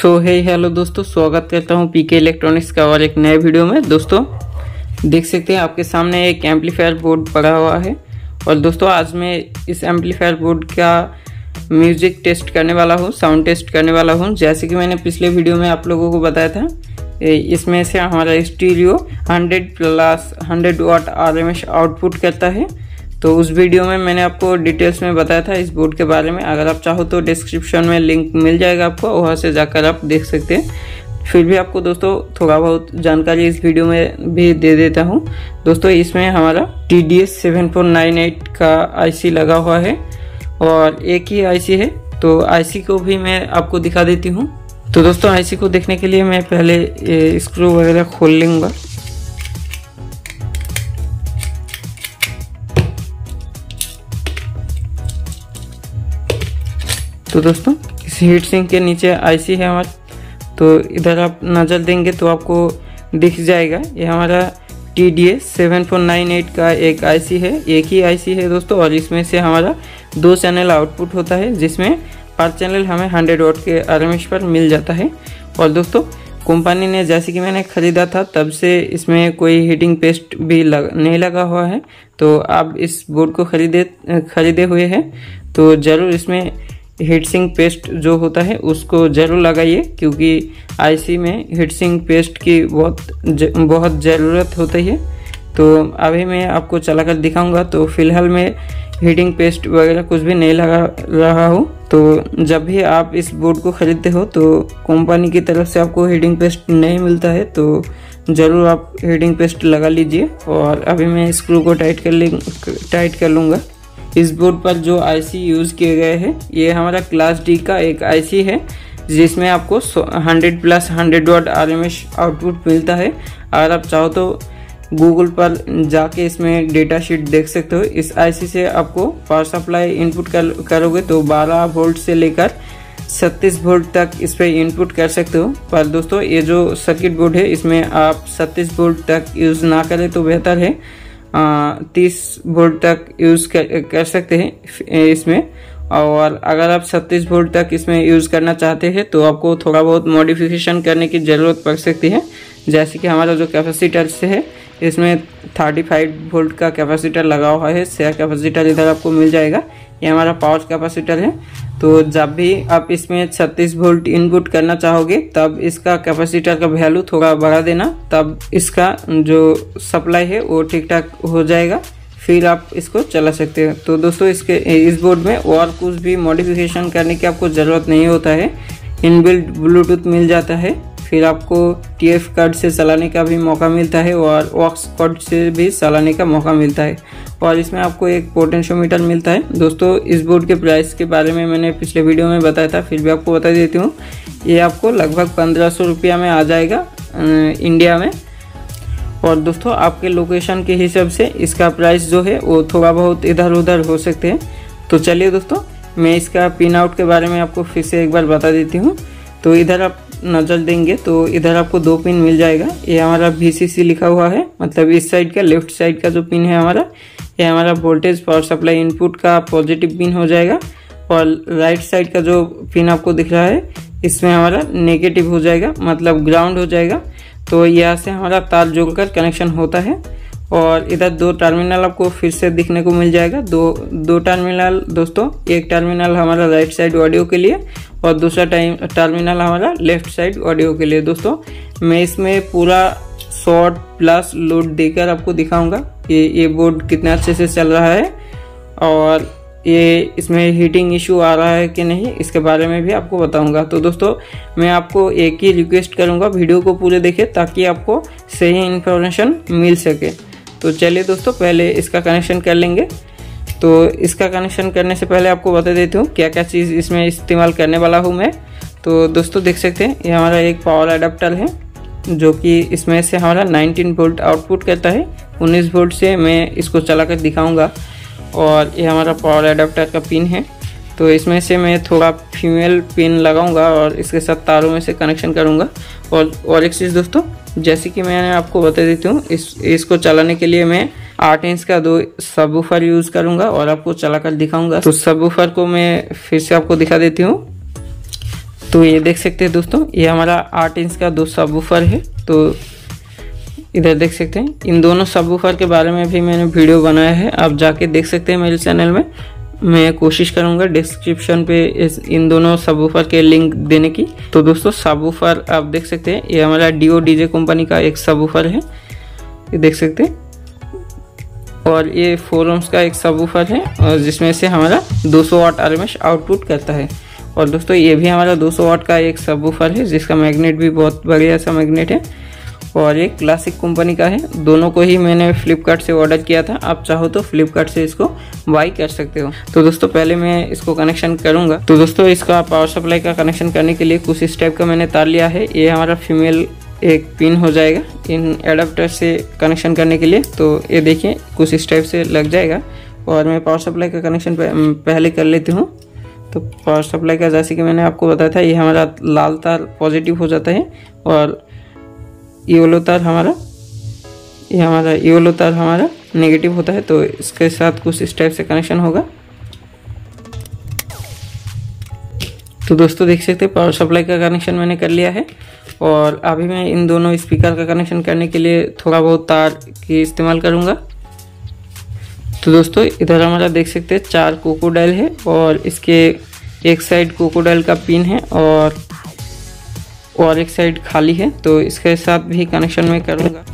सो है, हेलो दोस्तों, स्वागत करता हूँ पीके इलेक्ट्रॉनिक्स का और एक नए वीडियो में। दोस्तों, देख सकते हैं आपके सामने एक एम्पलीफायर बोर्ड पड़ा हुआ है। और दोस्तों, आज मैं इस एम्पलीफायर बोर्ड का म्यूज़िक टेस्ट करने वाला हूँ, साउंड टेस्ट करने वाला हूँ। जैसे कि मैंने पिछले वीडियो में आप लोगों को बताया था इसमें से हमारा stereo 100 plus 100 watt RMS output करता है। तो उस वीडियो में मैंने आपको डिटेल्स में बताया था, इस बोर्ड के बारे में। अगर आप चाहो तो डिस्क्रिप्शन में लिंक मिल जाएगा आपको, वहाँ से जाकर आप देख सकते हैं। फिर भी आपको दोस्तों थोड़ा बहुत जानकारी इस वीडियो में भी दे देता हूँ। दोस्तों, इसमें हमारा T D S seven four nine eight का आईसी लगा हुआ है और एक ही आईसी है। तो आईसी को भी मैं आपको दिखा देती हूँ। तो दोस्तों आईसी को देखने के लिए मैं पहले स्क्रू वगैरह खोल लूँगा। तो दोस्तों इस हीट सिंक के नीचे आईसी है हमारा। तो इधर आप नज़र देंगे तो आपको दिख जाएगा। ये हमारा T D S seven four nine eight का एक आईसी है एक ही आईसी है दोस्तों और इसमें से हमारा दो चैनल आउटपुट होता है जिसमें पाँच चैनल हमें हंड्रेड वोट के आर पर मिल जाता है। और दोस्तों कंपनी ने जैसे कि मैंने ख़रीदा था तब से इसमें कोई हीटिंग पेस्ट भी लग, नहीं लगा हुआ है। तो आप इस बोर्ड को खरीदे खरीदे हुए हैं तो ज़रूर इसमें हीट सिंक पेस्ट जो होता है उसको ज़रूर लगाइए क्योंकि आईसी में हीट सिंक पेस्ट की बहुत ज, बहुत ज़रूरत होती है। तो अभी मैं आपको चला कर दिखाऊँगा तो फ़िलहाल मैं हीटिंग पेस्ट वगैरह कुछ भी नहीं लगा रहा हूँ। तो जब भी आप इस बोर्ड को ख़रीदते हो तो कंपनी की तरफ़ से आपको हीटिंग पेस्ट नहीं मिलता है तो ज़रूर आप हीटिंग पेस्ट लगा लीजिए। और अभी मैं स्क्रू को टाइट कर ले टाइट कर लूँगा। इस बोर्ड पर जो आईसी यूज़ किए गए हैं, ये हमारा क्लास डी का एक आईसी है, जिसमें आपको 100 प्लस 100 वाट आर आउटपुट मिलता है। अगर आप चाहो तो गूगल पर जाके इसमें डेटा शीट देख सकते हो। इस आईसी से आपको पावर सप्लाई इनपुट कर, करोगे तो 12 वोल्ट से लेकर 36 वोल्ट तक इस पर इनपुट कर सकते हो। पर दोस्तों, ये जो सर्किट बोर्ड है, इसमें आप 36 वोल्ट तक यूज़ ना करें तो बेहतर है। तीस वोल्ट तक यूज़ कर, कर सकते हैं इसमें। और अगर आप छत्तीस वोल्ट तक इसमें यूज़ करना चाहते हैं तो आपको थोड़ा बहुत मॉडिफिकेशन करने की ज़रूरत पड़ सकती है। जैसे कि हमारा जो कैपेसिटर से है इसमें 35 वोल्ट का कैपेसिटर लगा हुआ है। शेयर कैपेसिटर इधर आपको मिल जाएगा। ये हमारा पावर कैपेसिटर है। तो जब भी आप इसमें 36 वोल्ट इनपुट करना चाहोगे, तब इसका कैपेसिटर का वैल्यू थोड़ा बढ़ा देना। तब इसका जो सप्लाई है, वो ठीक ठाक हो जाएगा। फिर आप इसको चला सकते हैं। तो दोस्तों, इसके, इस बोर्ड में और कुछ भी मॉडिफिकेशन करने की आपको ज़रूरत नहीं होता है। इनबिल्ट ब्लूटूथ मिल जाता है। फिर आपको टी एफ़ कार्ड से चलाने का भी मौका मिलता है और वॉक्स कार्ड से भी चलाने का मौका मिलता है। और इसमें आपको एक पोटेंशियोमीटर मिलता है। दोस्तों, इस बोर्ड के प्राइस के बारे में मैंने पिछले वीडियो में बताया था, फिर भी आपको बता देती हूँ। ये आपको लगभग पंद्रह सौ रुपया में आ जाएगा इंडिया में। और दोस्तों, आपके लोकेशन के हिसाब से इसका प्राइस जो है, वो थोड़ा बहुत इधर उधर हो सकते हैं। तो चलिए दोस्तों, मैं इसका पिन आउट के बारे में आपको फिर से एक बार बता देती हूँ। तो इधर आप नज़र देंगे तो इधर आपको दो पिन मिल जाएगा। ये हमारा वी लिखा हुआ है मतलब इस साइड का लेफ़्ट साइड का जो पिन है हमारा, ये हमारा वोल्टेज पावर सप्लाई इनपुट का पॉजिटिव पिन हो जाएगा। और राइट साइड का जो पिन आपको दिख रहा है, इसमें हमारा नेगेटिव हो जाएगा मतलब ग्राउंड हो जाएगा। तो यहाँ से हमारा तार जोड़कर कनेक्शन होता है। और इधर दो टर्मिनल आपको फिर से दिखने को मिल जाएगा। दो दो टर्मिनल दोस्तों, एक टर्मिनल हमारा राइट साइड ऑडियो के लिए और दूसरा टाइम टर्मिनल हमारा लेफ़्ट साइड ऑडियो के लिए। दोस्तों, मैं इसमें पूरा शॉर्ट प्लस लोड देकर आपको दिखाऊँगा कि ये बोर्ड कितना अच्छे से चल रहा है और ये इसमें हीटिंग इशू आ रहा है कि नहीं, इसके बारे में भी आपको बताऊँगा। तो दोस्तों, मैं आपको एक ही रिक्वेस्ट करूँगा, वीडियो को पूरे देखें ताकि आपको सही इन्फॉर्मेशन मिल सके। तो चलिए दोस्तों, पहले इसका कनेक्शन कर लेंगे। तो इसका कनेक्शन करने से पहले आपको बता देती हूँ क्या क्या चीज़ इसमें इस्तेमाल करने वाला हूँ मैं। तो दोस्तों, देख सकते हैं, ये हमारा एक पावर अडाप्टर है, जो कि इसमें से हमारा 19 वोल्ट आउटपुट करता है। 19 वोल्ट से मैं इसको चला कर दिखाऊँगा। और ये हमारा पावर अडाप्टर का पिन है। तो इसमें से मैं थोड़ा फीमेल पिन लगाऊँगा और इसके साथ तारों में से कनेक्शन करूँगा। और और एक चीज़ दोस्तों, जैसे कि मैंने आपको बता देती हूँ, इस, इसको चलाने के लिए मैं आठ इंच का दो सबूफर यूज़ करूँगा और आपको चला कर दिखाऊँगा। तो सबूफर को मैं फिर से आपको दिखा देती हूँ। तो ये देख सकते हैं दोस्तों, ये हमारा आठ इंच का दो सब है। तो इधर देख सकते हैं, इन दोनों सब के बारे में भी मैंने वीडियो बनाया है। आप जाके देख सकते हैं मेरे चैनल में। मैं कोशिश करूँगा डिस्क्रिप्शन पे इस, इन दोनों सबवूफर के लिंक देने की। तो दोस्तों सबवूफर आप देख सकते हैं, ये हमारा डी डीओ डीजे कंपनी का एक सबवूफर है। ये देख सकते हैं। और ये फोर ओम्स का एक सबवूफर है, और जिसमें से हमारा 200 वाट आर आउटपुट करता है। और दोस्तों, ये भी हमारा 200 वाट का एक सबवूफर है, जिसका मैग्नेट भी बहुत बढ़िया सा मैग्नेट है। और ये क्लासिक कंपनी का है। दोनों को ही मैंने फ्लिपकार्ट से ऑर्डर किया था। आप चाहो तो फ्लिपकार्ट से इसको बाई कर सकते हो। तो दोस्तों, पहले मैं इसको कनेक्शन करूँगा। तो दोस्तों, इसका पावर सप्लाई का कनेक्शन करने के लिए कुछ इस टाइप का मैंने तार लिया है। ये हमारा फीमेल एक पिन हो जाएगा इन एडाप्टर से कनेक्शन करने के लिए। तो ये देखिए, कुछ इस टाइप से लग जाएगा। और मैं पावर सप्लाई का कनेक्शन पहले कर लेती हूँ। तो पावर सप्लाई का जैसे कि मैंने आपको बताया था, ये हमारा लाल तार पॉजिटिव हो जाता है। और योलो तार हमारा, ये हमारा योलो तार हमारा नेगेटिव होता है तो इसके साथ कुछ इस टाइप से कनेक्शन होगा। तो दोस्तों देख सकते हैं पावर सप्लाई का कनेक्शन मैंने कर लिया है, और अभी मैं इन दोनों स्पीकर का कनेक्शन करने के लिए थोड़ा बहुत तार की इस्तेमाल करूँगा। तो दोस्तों, इधर हमारा देख सकते हैं, चार कोकोडाइल है, और इसके एक साइड कोकोडाइल का पिन है, और और एक साइड खाली है तो इसके साथ भी कनेक्शन में करूँगा।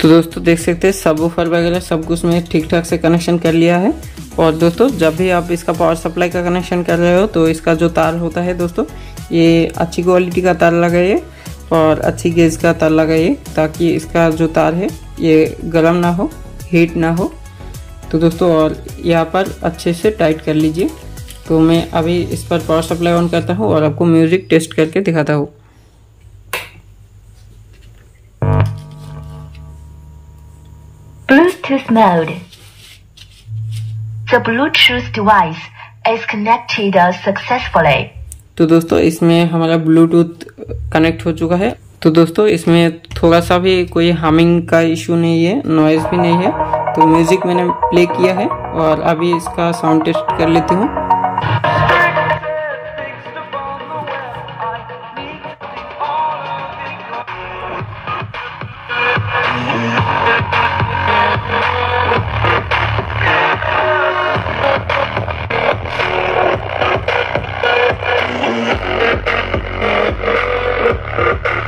तो दोस्तों, देख सकते हैं सब ऊपर वगैरह सब कुछ में ठीक ठाक से कनेक्शन कर लिया है। और दोस्तों, जब भी आप इसका पावर सप्लाई का कनेक्शन कर रहे हो तो इसका जो तार होता है दोस्तों, ये अच्छी क्वालिटी का तार लगाइए और अच्छी गेज का तार लगाइए, ताकि इसका जो तार है, ये गर्म ना हो हीट ना हो। तो दोस्तों और यहाँ पर अच्छे से टाइट कर लीजिए तो मैं अभी इस पर पावर सप्लाई ऑन करता हूँ और आपको म्यूज़िक टेस्ट करके दिखाता हूँ Bluetooth mode. The Bluetooth device is connected successfully. तो दोस्तों इसमें हमारा ब्लूटूथ कनेक्ट हो चुका है तो दोस्तों इसमें थोड़ा सा भी कोई हामिंग का इशू नहीं है नॉइज़ भी नहीं है तो म्यूज़िक मैंने प्ले किया है और अभी इसका साउंड टेस्ट कर लेती हूँ। exaggerated,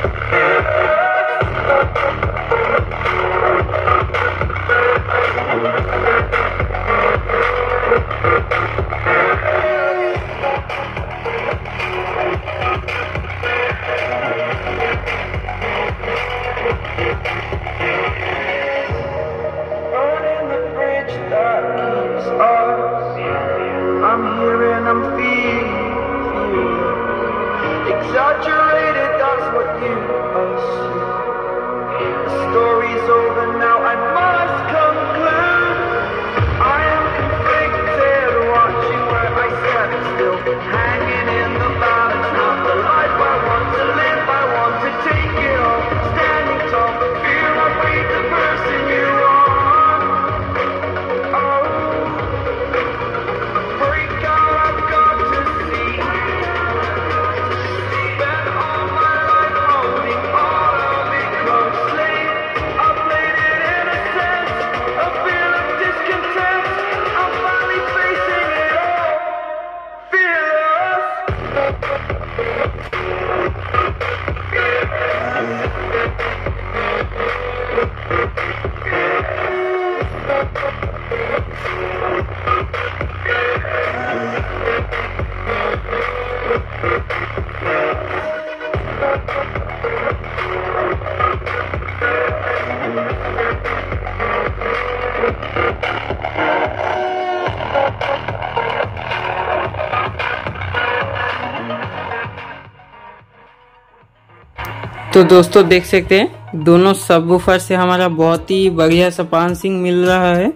तो दोस्तों देख सकते हैं, दोनों सबसे हमारा बहुत ही बढ़िया सा पांसिंग मिल रहा है।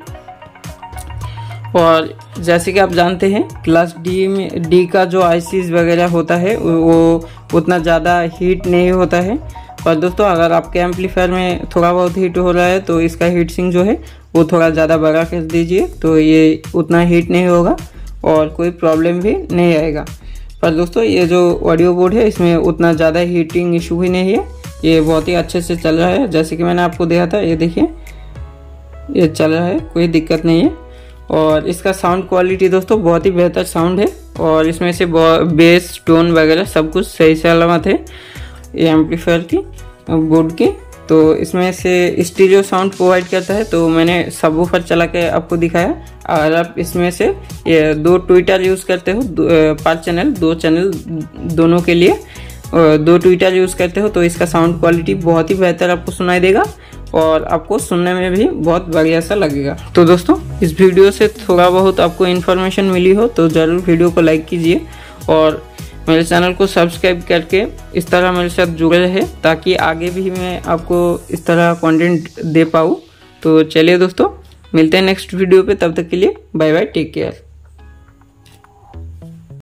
और जैसे कि आप जानते हैं क्लास डी में डी का जो आईसीज वगैरह होता है, वो उतना ज़्यादा हीट नहीं होता है। पर दोस्तों, अगर आपके एम्पलीफायर में थोड़ा बहुत हीट हो रहा है तो इसका हीट सिंक जो है, वो थोड़ा ज़्यादा बड़ा कर दीजिए तो ये उतना हीट नहीं होगा और कोई प्रॉब्लम भी नहीं आएगा। पर दोस्तों, ये जो ऑडियो बोर्ड है, इसमें उतना ज़्यादा हीटिंग इशू भी नहीं है। ये बहुत ही अच्छे से चल रहा है। जैसे कि मैंने आपको दिया था, ये देखिए, ये चल रहा है, कोई दिक्कत नहीं है। और इसका साउंड क्वालिटी दोस्तों बहुत ही बेहतर साउंड है और इसमें से बेस टोन वगैरह सब कुछ सही सलामत है। ये एम्पलीफायर की बोर्ड की। तो इसमें से स्टीरियो साउंड प्रोवाइड करता है तो मैंने सब ऊपर चला के आपको दिखाया। और आप इसमें से, ये दो ट्विटर यूज़ करते हो पाँच चैनल दो चैनल दोनों के लिए दो ट्विटर यूज़ करते हो तो इसका साउंड क्वालिटी बहुत ही बेहतर आपको सुनाई देगा और आपको सुनने में भी बहुत बढ़िया सा लगेगा। तो दोस्तों, इस वीडियो से थोड़ा बहुत आपको इन्फॉर्मेशन मिली हो तो ज़रूर वीडियो को लाइक कीजिए और मेरे चैनल को सब्सक्राइब करके इस तरह मेरे साथ जुड़े रहे, ताकि आगे भी मैं आपको इस तरह कंटेंट दे पाऊँ। तो चलिए दोस्तों, मिलते हैं नेक्स्ट वीडियो पे, तब तक के लिए बाय बाय टेक केयर